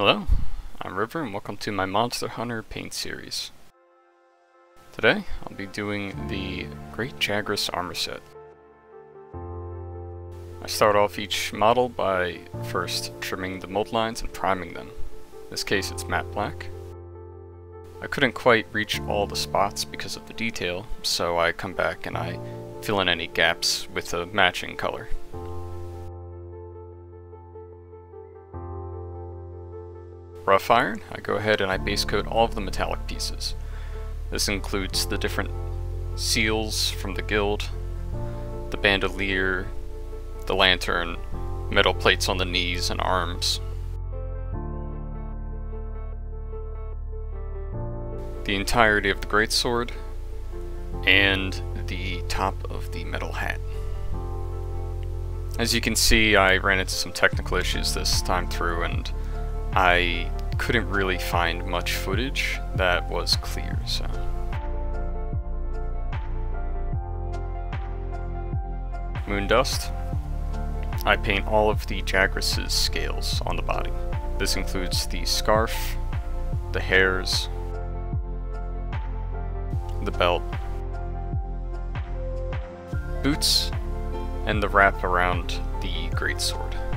Hello, I'm River and welcome to my Monster Hunter paint series. Today, I'll be doing the Great Jagras armor set. I start off each model by first trimming the mold lines and priming them. In this case it's matte black. I couldn't quite reach all the spots because of the detail, so I come back and I fill in any gaps with a matching color. Rough iron, I go ahead and I base coat all of the metallic pieces. This includes the different seals from the guild, the bandolier, the lantern, metal plates on the knees and arms. The entirety of the greatsword, and the top of the metal hat. As you can see, I ran into some technical issues this time through, and I couldn't really find much footage that was clear, so... Moondust. I paint all of the Jagras' scales on the body. This includes the scarf, the hairs, the belt, boots, and the wrap around the greatsword.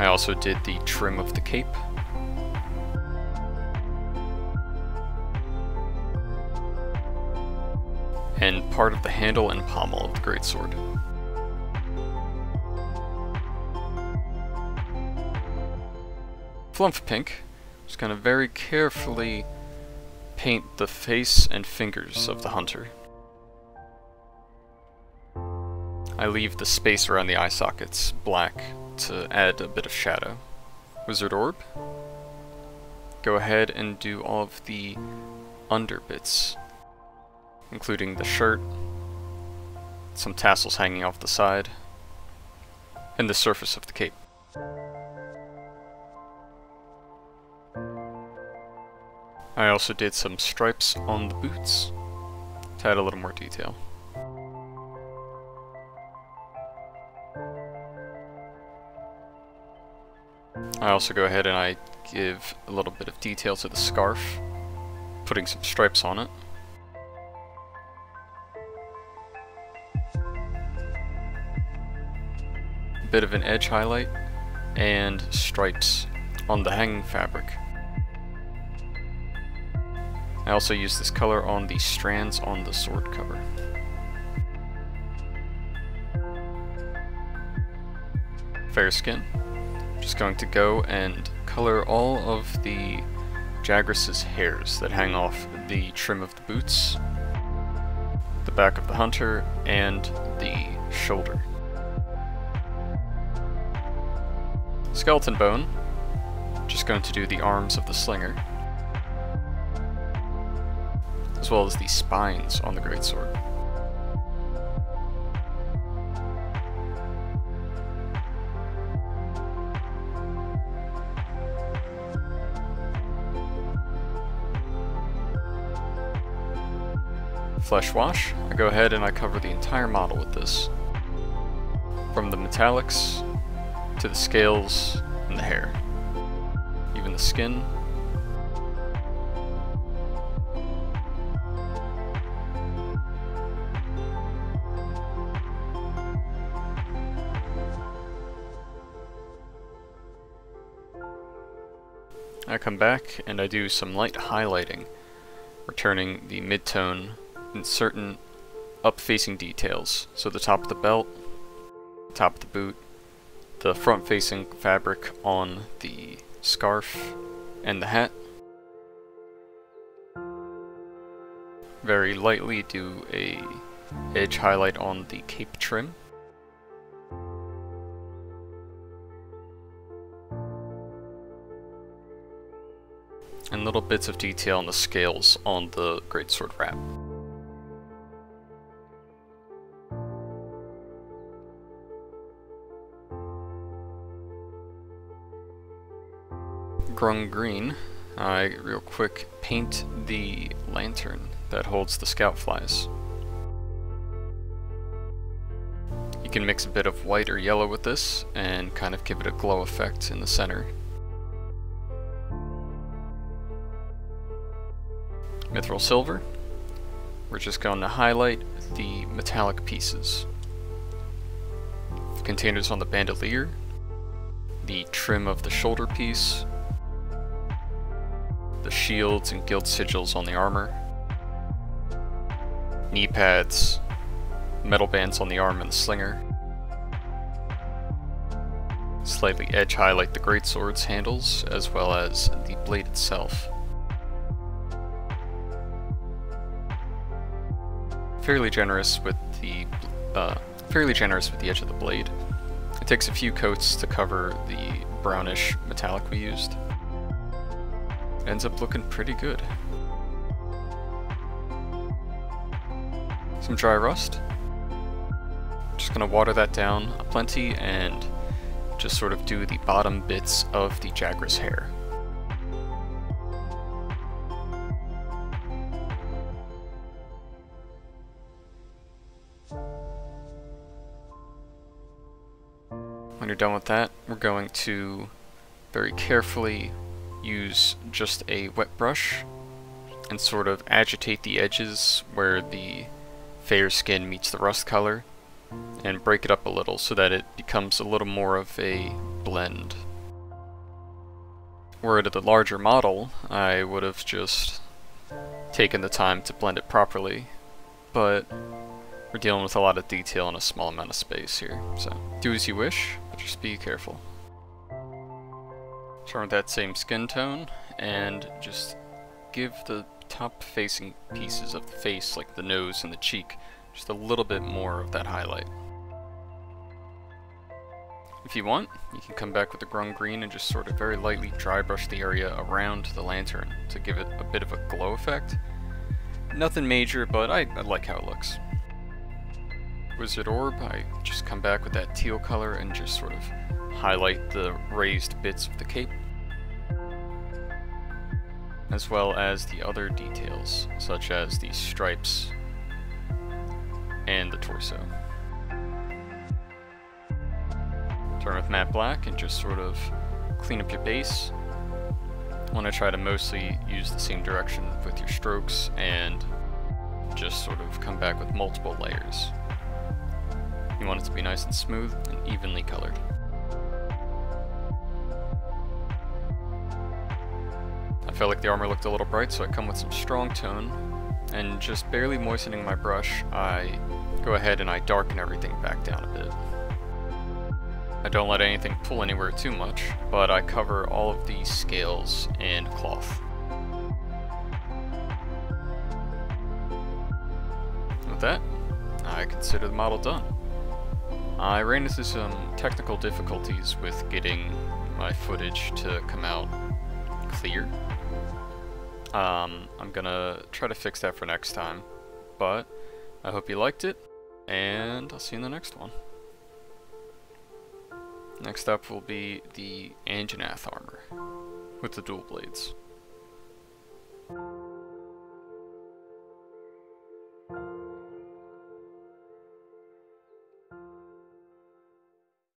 I also did the trim of the cape. And part of the handle and pommel of the greatsword. Flumph Pink, just gonna very carefully paint the face and fingers of the hunter. I leave the space around the eye sockets black to add a bit of shadow. Wizard Orb. Go ahead and do all of the under bits, including the shirt, some tassels hanging off the side, and the surface of the cape. I also did some stripes on the boots to add a little more detail. I also go ahead and I give a little bit of detail to the scarf, putting some stripes on it. A bit of an edge highlight, and stripes on the hanging fabric. I also use this color on the strands on the sword cover. Fair skin. Just going to go and color all of the Jagras' hairs that hang off the trim of the boots, the back of the hunter, and the shoulder. Skeleton bone, just going to do the arms of the slinger, as well as the spines on the greatsword. Flesh wash, I go ahead and I cover the entire model with this. From the metallics, to the scales, and the hair. Even the skin. I come back and I do some light highlighting, returning the mid-tone in certain up-facing details. So the top of the belt, top of the boot, the front-facing fabric on the scarf and the hat. Very lightly do a edge highlight on the cape trim. And little bits of detail on the scales on the greatsword wrap. Grung Green, I real quick paint the lantern that holds the scout flies. You You can mix a bit of white or yellow with this and kind of give it a glow effect in the center. Mithril Silver. We're just going to highlight the metallic pieces. The containers on the bandolier, the trim of the shoulder piece, the shields and guild sigils on the armor, knee pads, metal bands on the arm and the slinger, slightly edge highlight the greatsword's handles as well as the blade itself. Fairly generous with the uh, fairly generous with the edge of the blade. It takes a few coats to cover the brownish metallic we used. Ends up looking pretty good. Some dry rust. Just gonna water that down a plenty and just sort of do the bottom bits of the Jagras hair. When you're done with that, we're going to very carefully use just a wet brush and sort of agitate the edges where the fair skin meets the rust color and break it up a little so that it becomes a little more of a blend. Were it the larger model, I would have just taken the time to blend it properly, but we're dealing with a lot of detail in a small amount of space here, so do as you wish. but Just be careful. Start with that same skin tone, and just give the top facing pieces of the face, like the nose and the cheek, just a little bit more of that highlight. If you want, you can come back with the Grung Green and just sort of very lightly dry brush the area around the lantern to give it a bit of a glow effect. Nothing major, but I, I like how it looks. Wizard Orb, I just come back with that teal color and just sort of highlight the raised bits of the cape. As well as the other details, such as the stripes and the torso. Turn with matte black and just sort of clean up your base. Want to try to mostly use the same direction with your strokes and just sort of come back with multiple layers. You want it to be nice and smooth and evenly colored. Felt like the armor looked a little bright, so I come with some strong tone, and just barely moistening my brush, I go ahead and I darken everything back down a bit. I don't let anything pull anywhere too much, but I cover all of these scales and cloth. With that, I consider the model done. I ran into some technical difficulties with getting my footage to come out clear. Um, I'm gonna try to fix that for next time, but I hope you liked it, and I'll see you in the next one. Next up will be the Anjanath armor, with the dual blades.